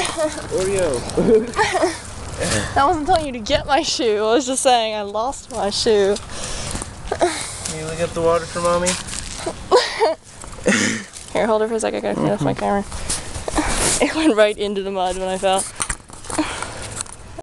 Oreo. I wasn't telling you to get my shoe. I was just saying I lost my shoe. Can you look up the water for mommy? Here, hold it for a second. I gotta clean off my camera. It went right into the mud when I fell.